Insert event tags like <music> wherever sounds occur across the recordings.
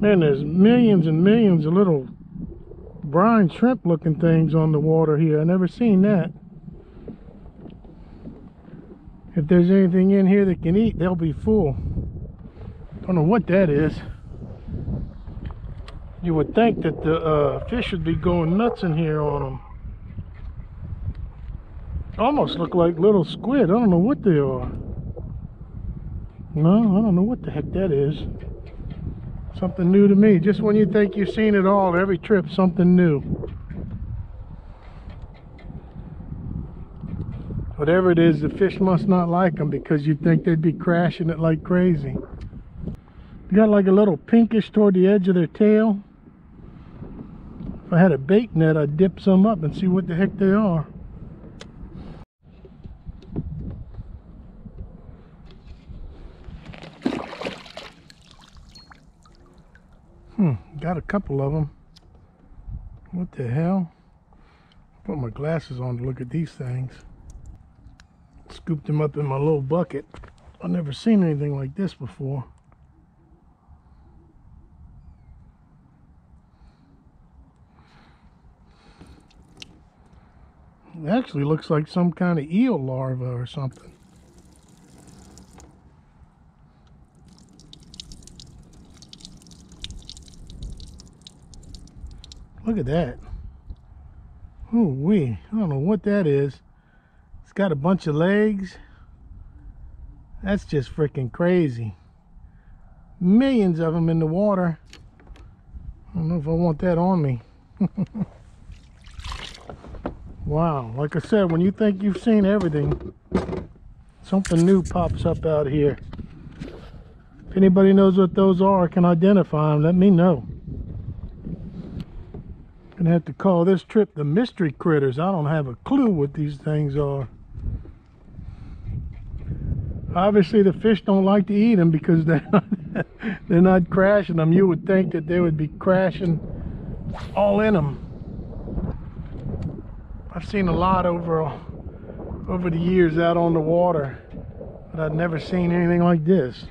Man, there's millions and millions of little brine shrimp looking things on the water here. I never seen that. If there's anything in here that can eat, they'll be full. Don't know what that is. You would think that the uh, fish would be going nuts in here on them. Almost look like little squid. I don't know what they are. No, I don't know what the heck that is. Something new to me. Just when you think you've seen it all, every trip something new. Whatever it is, the fish must not like them because you'd think they'd be crashing it like crazy. They got like a little pinkish toward the edge of their tail. If I had a bait net, I'd dip some up and see what the heck they are. Got a couple of them. What the hell? Put my glasses on to look at these things. Scooped them up in my little bucket. I've never seen anything like this before. It actually looks like some kind of eel larva or something. Look at that. Ooh wee. I don't know what that is. It's got a bunch of legs. That's just freaking crazy. Millions of them in the water. I don't know if I want that on me. <laughs> wow. Like I said, when you think you've seen everything, something new pops up out here. If anybody knows what those are, can identify them, let me know. Gonna have to call this trip the mystery critters. I don't have a clue what these things are. Obviously the fish don't like to eat them because they're <laughs> not, they're not crashing them. You would think that they would be crashing all in them. I've seen a lot over over the years out on the water, but I've never seen anything like this.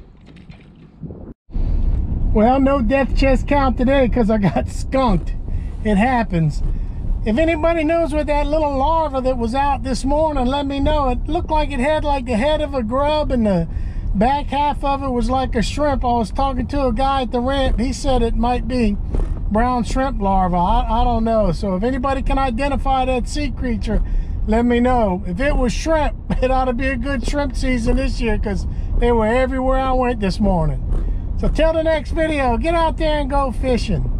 Well, no death chest count today because I got <laughs> skunked it happens. If anybody knows what that little larva that was out this morning, let me know. It looked like it had like the head of a grub and the back half of it was like a shrimp. I was talking to a guy at the ramp. He said it might be brown shrimp larva. I, I don't know. So if anybody can identify that sea creature, let me know. If it was shrimp, <laughs> it ought to be a good shrimp season this year because they were everywhere I went this morning. So till the next video, get out there and go fishing.